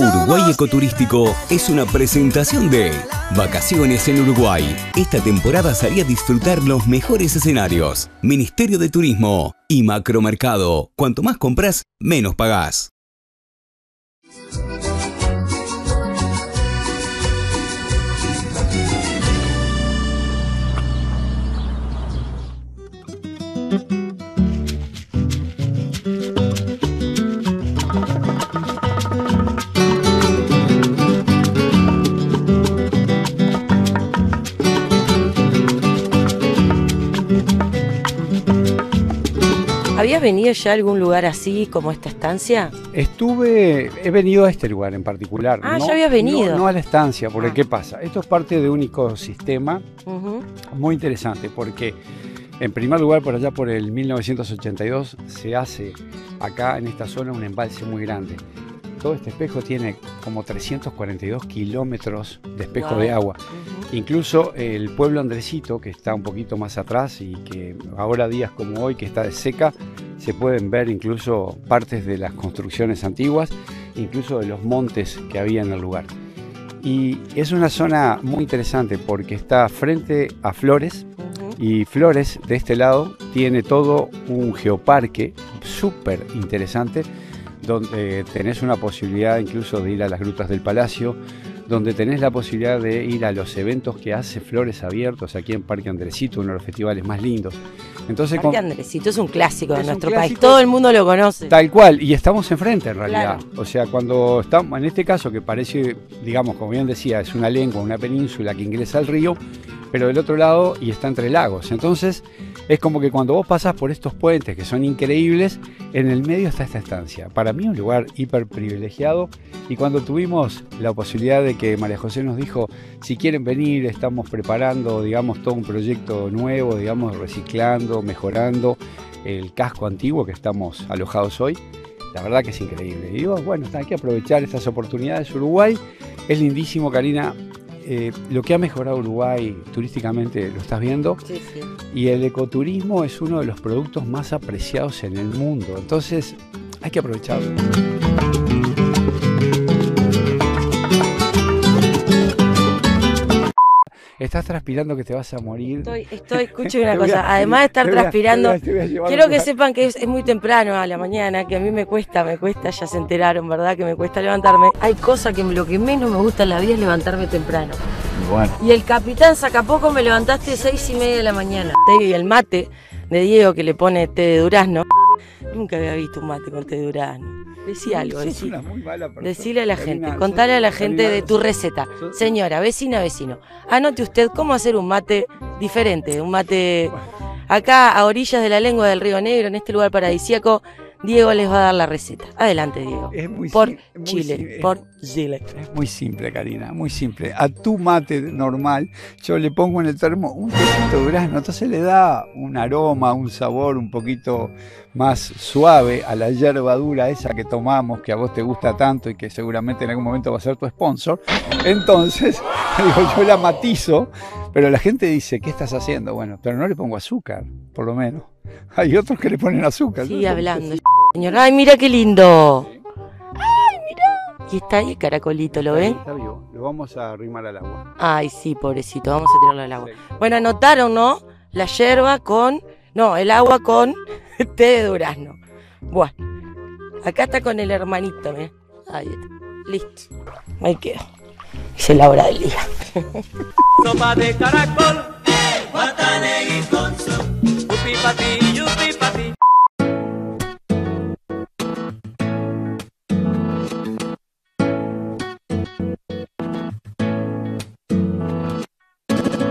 Uruguay Ecoturístico es una presentación de Vacaciones en Uruguay. Esta temporada salí a disfrutar los mejores escenarios. Ministerio de Turismo y Macromercado. Cuanto más compras, menos pagás. ¿Habías venido ya a algún lugar así como esta estancia? Estuve, he venido a este lugar en particular. Ah, ya habías venido. No, no a la estancia, porque Ah. ¿qué pasa? Esto es parte de un ecosistema muy interesante, porque en primer lugar, por allá por el 1982, se hace acá en esta zona un embalse muy grande. Todo este espejo tiene como 342 kilómetros de espejo de agua. Incluso el pueblo Andresito, que está un poquito más atrás y que ahora días como hoy, que está de seca, se pueden ver incluso partes de las construcciones antiguas, incluso de los montes que había en el lugar. Y es una zona muy interesante porque está frente a Flores y Flores de este lado tiene todo un geoparque súper interesante donde tenés una posibilidad incluso de ir a las grutas del palacio, donde tenés la posibilidad de ir a los eventos que hace Flores Abiertos aquí en Parque Andresito, uno de los festivales más lindos. Entonces, Parque Andresito es un clásico de Es nuestro clásico. país. Todo el mundo lo conoce. Tal cual, y estamos enfrente en realidad. Claro. O sea, cuando estamos, en este caso que parece, digamos, como bien decía, es una lengua, una península que ingresa al río, pero del otro lado y está entre lagos. Entonces, es como que cuando vos pasas por estos puentes que son increíbles, en el medio está esta estancia. Para mí un lugar hiper privilegiado y cuando tuvimos la posibilidad de que María José nos dijo, si quieren venir, estamos preparando, digamos, todo un proyecto nuevo, digamos, reciclando, mejorando el casco antiguo que estamos alojados hoy. La verdad que es increíble. Y digo, bueno, hay que aprovechar estas oportunidades. Uruguay es lindísimo, Karina. Eh, lo que ha mejorado Uruguay turísticamente lo estás viendo Sí, sí. y el ecoturismo es uno de los productos más apreciados en el mundo. Entonces hay que aprovecharlo. Estás transpirando que te vas a morir. Estoy, estoy, escuchen una a- cosa. Además de estar te voy a- transpirando, te voy a- te voy a llevar quiero que lugar. sepan que es, es muy temprano a la mañana, que a mí me cuesta, me cuesta, ya se enteraron, ¿verdad? Que me cuesta levantarme. Hay cosas que lo que menos me gusta en la vida es levantarme temprano. Bueno, Y el capitán Sacapoco me levantaste seis y media de la mañana. Y el mate de Diego que le pone té de durazno. Nunca había visto un mate con té de durazno. Decí algo, sos decí. una muy mala persona. Decile a la Karina, gente, contale a la gente Karina, de tu receta. sos- Señora, vecina, vecino, anote usted cómo hacer un mate diferente, un mate acá a orillas de la lengua del Río Negro, en este lugar paradisíaco. Diego les va a dar la receta. Adelante, Diego. Es muy Por muy Chile, por Chile. Es muy simple, Karina, muy simple. A tu mate normal, yo le pongo en el termo un poquito de durazno, entonces le da un aroma, un sabor un poquito más suave a la hierba dura esa que tomamos, que a vos te gusta tanto y que seguramente en algún momento va a ser tu sponsor. Entonces, digo, yo la matizo, pero la gente dice, ¿qué estás haciendo? Bueno, pero no le pongo azúcar, por lo menos. Hay otros que le ponen azúcar. Sigue hablando, señor. Ay, mira qué lindo. Ay, mira. Y está ahí el caracolito, ¿lo ven? Está vivo, lo vamos a arrimar al agua. Ay, sí, pobrecito, vamos a tirarlo al agua. Bueno, anotaron, ¿no? La yerba con. No, el agua con té de durazno. Bueno, acá está con el hermanito, ¿eh? Ahí está. Listo. Ahí quedó. Es la hora del día. Sopa de caracol, guataneguí con su yupi yupi.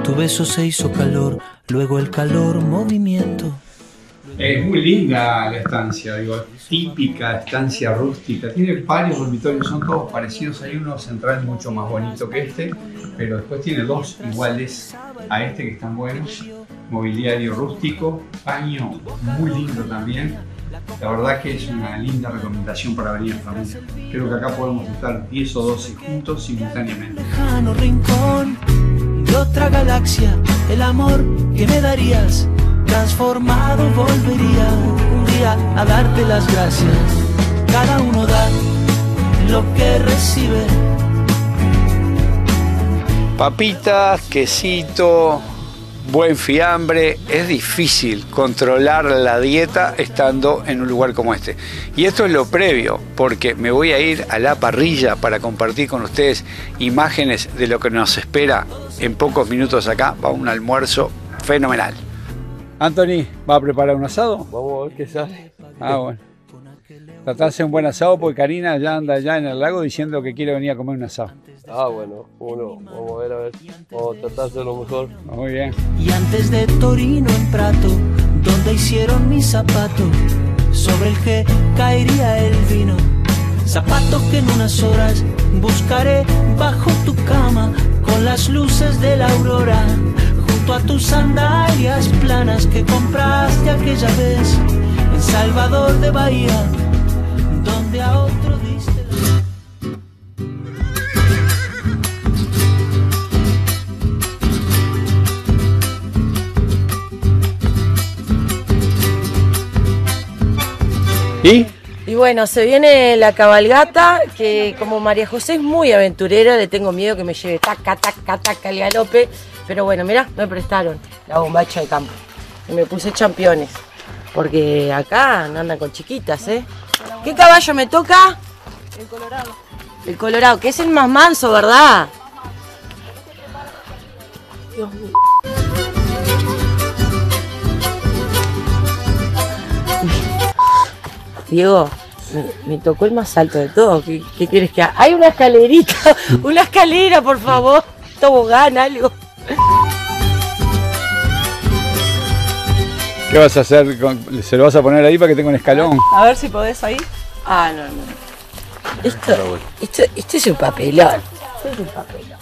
Tu beso se hizo calor, luego el calor movimiento. Es muy linda la estancia, digo, típica estancia rústica. Tiene varios dormitorios, son todos parecidos. Hay uno central mucho más bonito que este, pero después tiene dos iguales a este que están buenos. Mobiliario rústico, baño muy lindo también. La verdad que es una linda recomendación para venir en familia. Creo que acá podemos estar 10 o 12 juntos simultáneamente. Lejano rincón de otra galaxia, el amor que me darías, transformado volvería un día a darte las gracias. Cada uno da lo que recibe. Papitas, quesito, buen fiambre. Es difícil controlar la dieta estando en un lugar como este. Y esto es lo previo, porque me voy a ir a la parrilla para compartir con ustedes imágenes de lo que nos espera en pocos minutos acá. Va un almuerzo fenomenal. Anthony, ¿va a preparar un asado? Vamos a ver qué sale. Ah, bueno. Tratá de hacer un buen asado porque Karina ya anda allá en el lago diciendo que quiere venir a comer un asado. Ah, bueno, uno. Vamos a ver, a ver. Vamos a tratar de hacerlo mejor. Muy bien. Y antes de Torino en Prato, donde hicieron mi zapato, sobre el que caería el vino. Zapato que en unas horas buscaré bajo tu cama, con las luces de la aurora, a tus sandalias planas que compraste aquella vez en Salvador de Bahía, donde a otro diste. Y bueno, se viene la cabalgata, que como María José es muy aventurera, le tengo miedo que me lleve taca, taca, taca el galope. Pero bueno, mirá, me prestaron la bombacha de campo. Y me puse championes. Porque acá andan con chiquitas, ¿eh? ¿Qué caballo me toca? El colorado. El colorado, que es el más manso, ¿verdad? Dios mío. Diego, me, me tocó el más alto de todo. ¿Qué, qué quieres que haga? Hay una escalerita, una escalera, por favor. Tobogán, algo. ¿Qué vas a hacer? con- ¿Se lo vas a poner ahí para que tenga un escalón? A ver si podés ahí. Ah, no, no. Esto, esto, esto es un papelón. Esto es un papelón.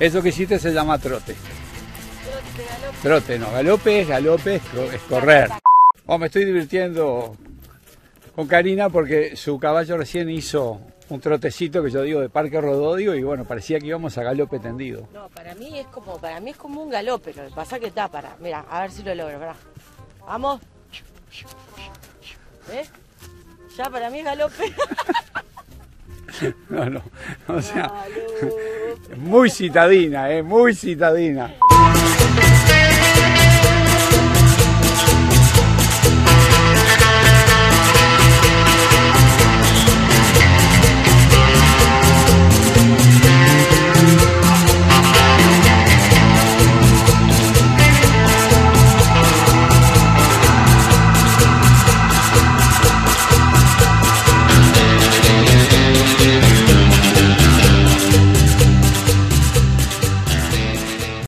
Eso que hiciste se llama trote. Trote, no. Galope es galope, es correr. Oh, me estoy divirtiendo con Karina porque su caballo recién hizo un trotecito que yo digo de Parque Rodódigo y bueno, parecía que íbamos a galope tendido. No, para mí es como, para mí es como un galope, lo que pasa que está para, mira, a ver si lo logro. Vamos. ¿Ves? Ya para mí es galope. No, no. O sea, muy citadina, eh, muy citadina.